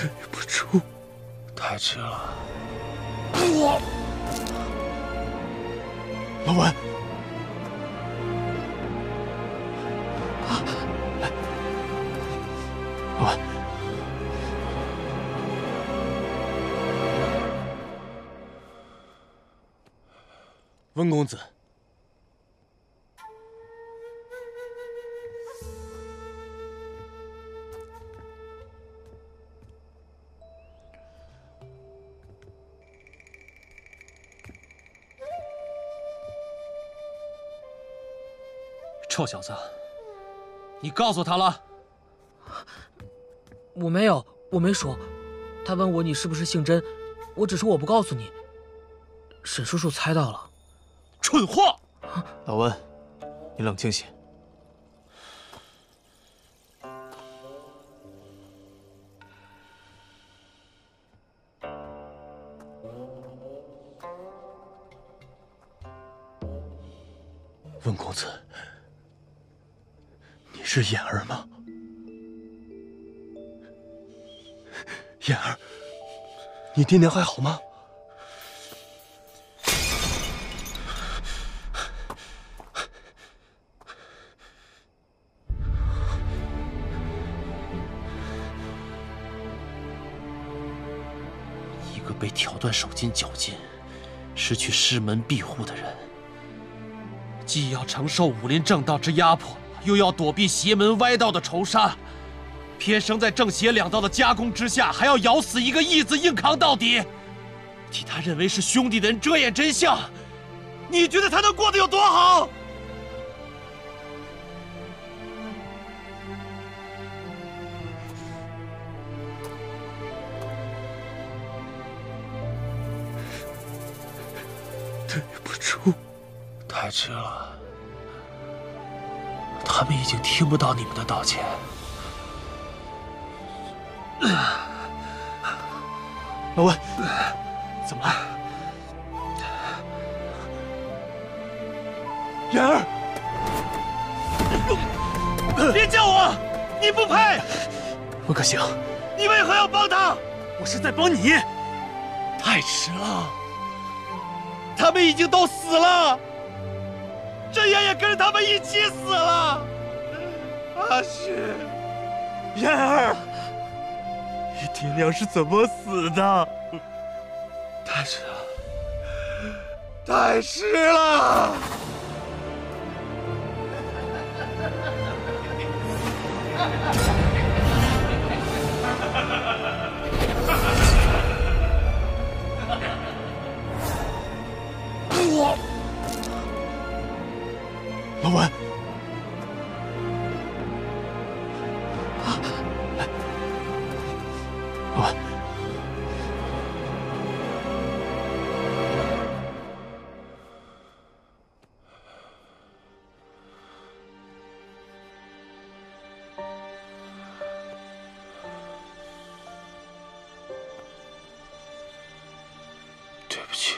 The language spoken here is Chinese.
对不住，太迟了。我，老文，来，老文，温公子。臭小子，你告诉他了？我没有，我没说。他问我你是不是姓甄，我只说我不告诉你。沈叔叔猜到了。蠢货！老温，你冷静些。温公子。是妍儿吗？妍儿，你爹娘还好吗？一个被挑断手筋脚筋、失去师门庇护的人，既要承受武林正道之压迫。又要躲避邪门歪道的仇杀，偏生在正邪两道的夹攻之下，还要咬死一个义字硬扛到底，替他认为是兄弟的人遮掩真相，你觉得他能过得有多好？对不住，太迟了。他们已经听不到你们的道歉。老温，怎么了？妍儿，别叫我，你不配。温可行，你为何要帮他？我是在帮你。太迟了，他们已经都死了。一起死了。阿旭，燕儿，你爹娘是怎么死的？太迟了，太迟了。老文，老文，对不起。